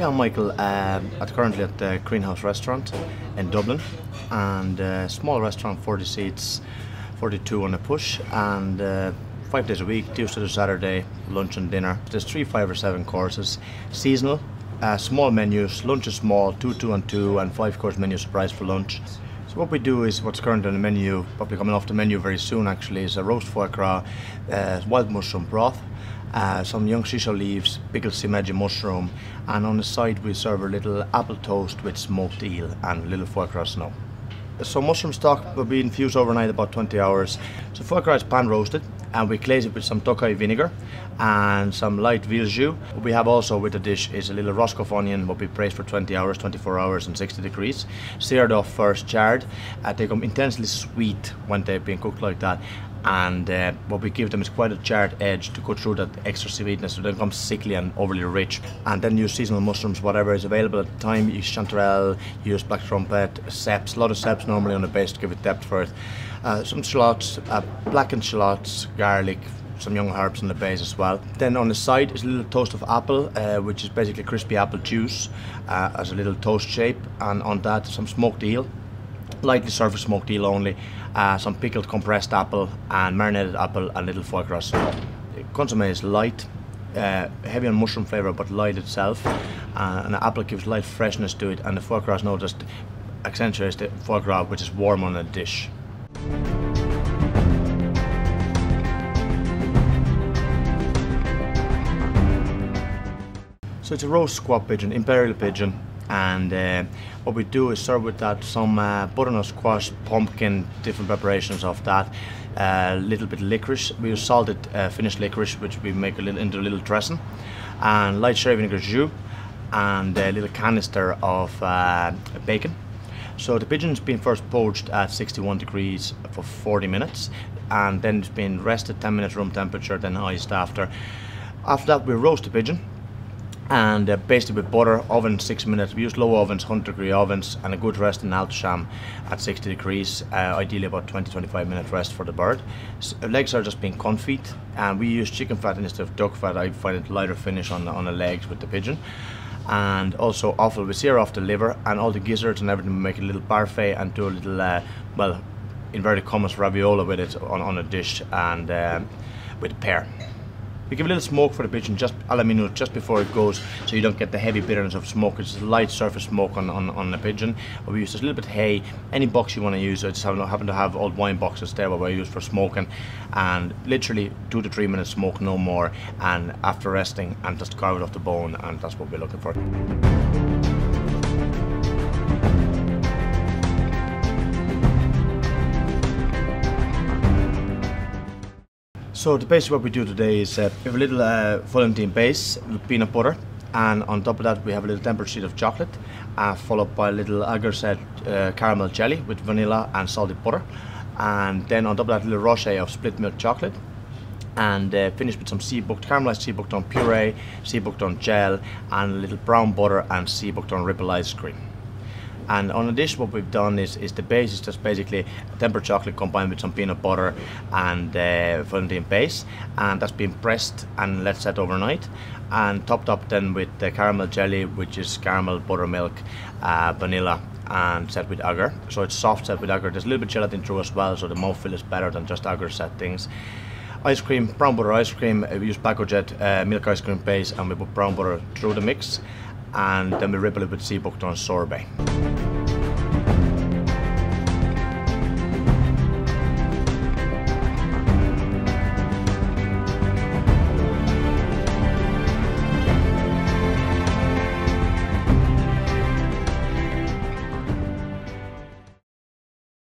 Yeah, I'm Mickael. At currently at the Green House Restaurant in Dublin, and uh, small restaurant, 40 seats, 42 on a push, and uh, five days a week, Tuesday to Saturday, lunch and dinner. There's three, five, or seven courses, seasonal. Uh, small menus, lunch is small, two, two, and two, and five course menu surprise for lunch. So what we do is what's current on the menu, probably coming off the menu very soon actually, is a roast foie gras, uh, wild mushroom broth, uh, some young shiso leaves, pickled shimeji mushroom, and on the side we serve a little apple toast with smoked eel and a little foie gras snow. So mushroom stock will be infused overnight about 20 hours. So foie gras is pan roasted and we glaze it with some Tokaji vinegar and some light veal jus. We have also with the dish is a little Roscoff onion what we braised for 20 hours, 24 hours and 60 degrees. Seared off first, charred. Uh, they come intensely sweet when they've been cooked like that and uh, what we give them is quite a charred edge to go through that extra sweetness so they don't become sickly and overly rich and then use seasonal mushrooms whatever is available at the time use chanterelle use black trumpet ceps a lot of ceps normally on the base to give it depth for it uh, some shallots uh, blackened shallots garlic some young herbs on the base as well. Then on the side is a little toast of apple, uh, which is basically crispy apple juice uh, as a little toast shape, and on that some smoked eel, lightly with smoked eel only, uh, some pickled compressed apple and marinated apple and little foie gras. The Consomme is light, uh, heavy on mushroom flavour but light itself uh, and the apple gives light freshness to it and the foie gras no just accentuates the foie gras which is warm on a dish. So it's a roast squab pigeon, imperial pigeon, and uh, what we do is serve with that some uh, butternut squash, pumpkin, different preparations of that. A uh, little bit of licorice. We use salted uh, finished licorice, which we make a little into a little dressing, and light sherry vinegar jus, and a little canister of uh, bacon. So the pigeon's been first poached at 61 degrees for 40 minutes, and then it's been rested 10 minutes room temperature, then iced after. After that, we roast the pigeon and uh, basted with butter, oven 6 minutes. We use low ovens, 100 degree ovens, and a good rest in Alto-Shaam at 60 degrees, uh, ideally about 20-25 minute rest for the bird. So, uh, legs are just being confit, and we use chicken fat instead of duck fat. I find it lighter finish on the, on the legs with the pigeon. And also offal, we sear off the liver and all the gizzards and everything. We make a little parfait and do a little, uh, well, inverted commas raviola with it on, on a dish and uh, with pear. We give a little smoke for the pigeon just a la minute, just before it goes, so you don't get the heavy bitterness of smoke. It's a light surface smoke on, on, on the pigeon. But we use just a little bit of hay, any box you want to use. I just happen, happen to have old wine boxes there where I use for smoking, and literally two to three minutes smoke, no more. And after resting, and just carve it off the bone, and that's what we're looking for. So the base what we do today is uh, we have a little uh, Florentine base with peanut butter and on top of that we have a little tempered sheet of chocolate uh, followed by a little agar uh, caramel jelly with vanilla and salted butter and then on top of that a little roche of split milk chocolate and uh, finish with some sea bucked caramelized sea buckthorn puree, sea buckthorn gel and a little brown butter and sea buckthorn ripple ice cream. And on a dish, what we've done is, is the base is just basically tempered chocolate combined with some peanut butter and uh, fondant base, and that's been pressed and let set overnight, and topped up then with the caramel jelly, which is caramel, buttermilk, uh, vanilla, and set with agar. So it's soft set with agar. There's a little bit gelatin through as well, so the mouthfeel is better than just agar set things ice cream, brown butter ice cream. We use Pacojet uh, milk ice cream base and we put brown butter through the mix and then we ripple it with sea buckthorn sorbet.